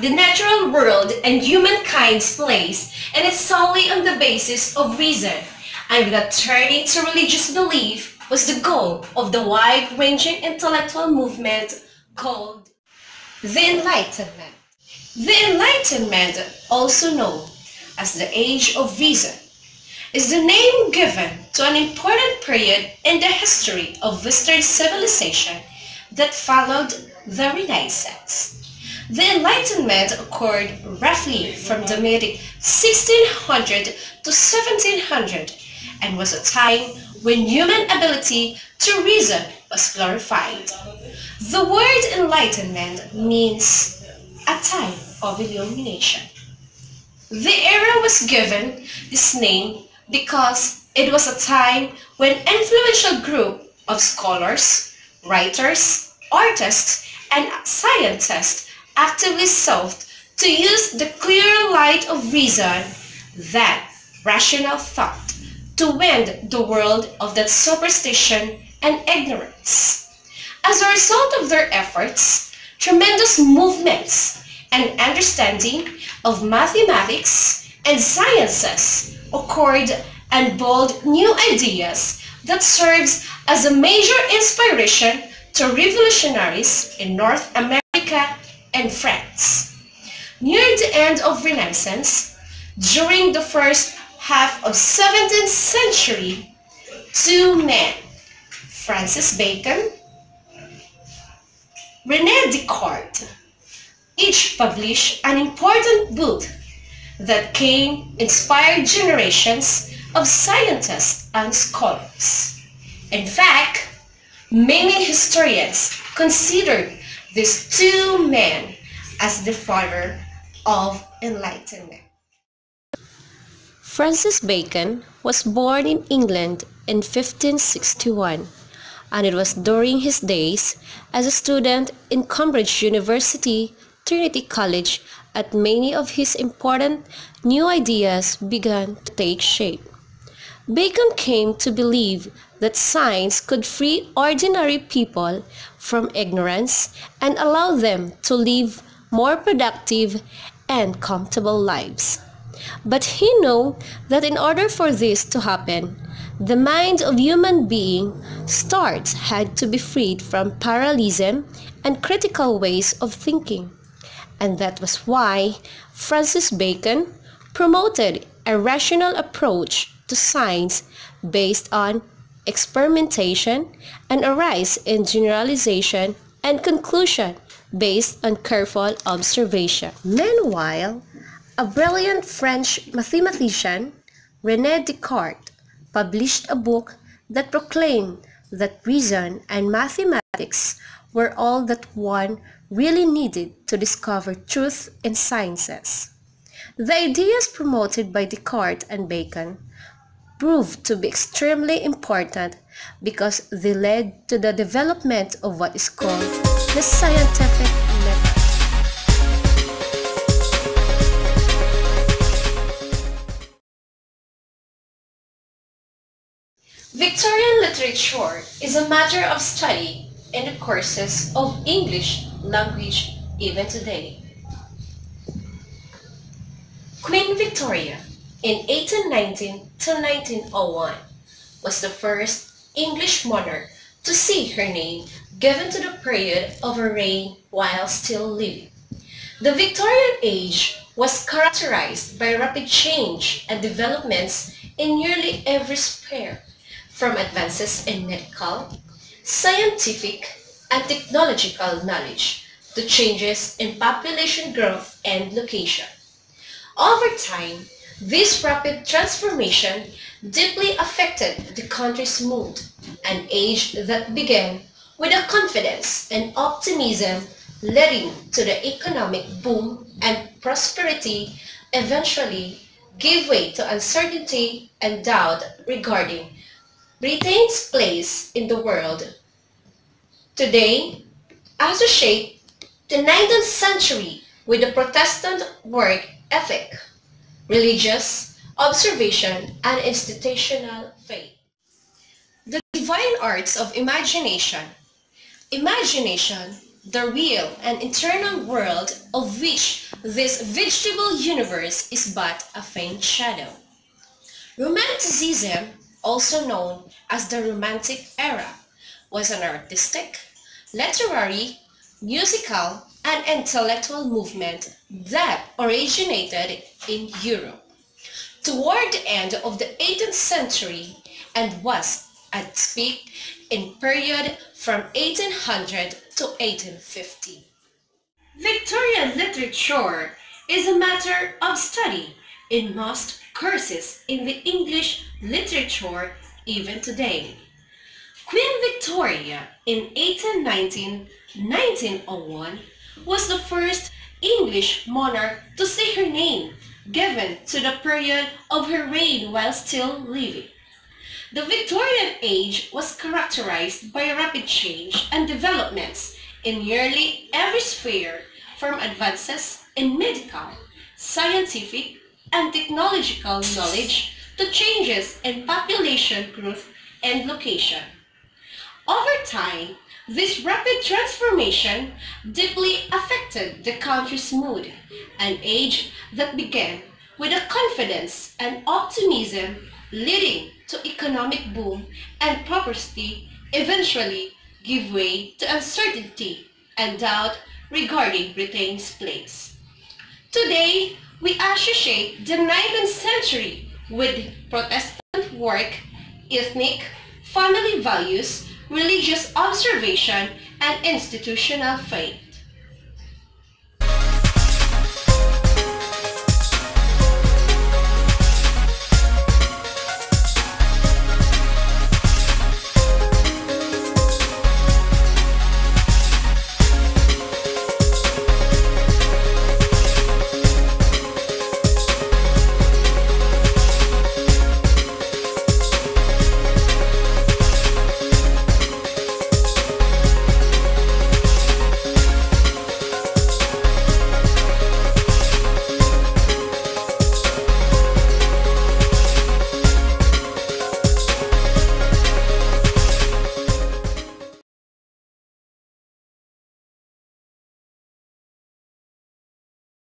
the natural world and humankind's place, and it's solely on the basis of reason, and without turning to religious belief, was the goal of the wide-ranging intellectual movement called the Enlightenment. The Enlightenment, also known as the Age of Reason, is the name given to an important period in the history of Western civilization that followed the Renaissance. The Enlightenment occurred roughly from the mid-1600 to 1700 and was a time when human ability to reason was glorified. The word enlightenment means a time of illumination. The era was given this name because it was a time when influential group of scholars, writers, artists, and scientists actively sought to use the clear light of reason, that rational thought, to wend the world of that superstition and ignorance. As a result of their efforts, tremendous movements and understanding of mathematics and sciences occurred and bold new ideas that serves as a major inspiration to revolutionaries in North America and France. Near the end of Renaissance, during the first half of 17th century, two men, Francis Bacon, René Descartes, each published an important book that came inspired generations of scientists and scholars. In fact, many historians considered these two men as the father of enlightenment. Francis Bacon was born in England in 1561 and it was during his days as a student in Cambridge University, Trinity College that many of his important new ideas began to take shape. Bacon came to believe that science could free ordinary people from ignorance and allow them to live more productive and comfortable lives. But he knew that in order for this to happen, the mind of human being starts had to be freed from parallelism and critical ways of thinking. And that was why Francis Bacon promoted a rational approach to science based on experimentation and a rise in generalization and conclusion based on careful observation. Meanwhile, a brilliant French mathematician, René Descartes, published a book that proclaimed that reason and mathematics were all that one really needed to discover truth in sciences. The ideas promoted by Descartes and Bacon proved to be extremely important because they led to the development of what is called the scientific method. Victorian literature is a matter of study in the courses of English language even today. Queen Victoria in 1819 to 1901 was the first English monarch to see her name given to the period of her reign while still living. The Victorian age was characterized by rapid change and developments in nearly every sphere, from advances in medical, scientific, and technological knowledge to changes in population growth and location. Over time, this rapid transformation deeply affected the country's mood, an age that began with a confidence and optimism leading to the economic boom and prosperity eventually gave way to uncertainty and doubt regarding Britain's place in the world. Today, associate the 19th century with the Protestant work ethic, religious, observation, and institutional faith. The divine arts of imagination. Imagination, the real and eternal world of which this vegetable universe is but a faint shadow. Romanticism, also known as the Romantic Era, was an artistic, literary, musical, and intellectual movement that originated in Europe toward the end of the 18th century and was at peak in period from 1800 to 1850. Victorian literature is a matter of study in most courses in the English literature even today. Queen Victoria in 1819-1901 was the first English monarch to see her name given to the period of her reign while still living. The Victorian age was characterized by rapid change and developments in nearly every sphere from advances in medical, scientific, and technological knowledge to changes in population growth and location. Over time, this rapid transformation deeply affected the country's mood, an age that began with a confidence and optimism leading to economic boom and prosperity eventually give way to uncertainty and doubt regarding Britain's place. Today, we associate the 19th century with Protestant work, ethnic, family values, religious observation, and institutional faith.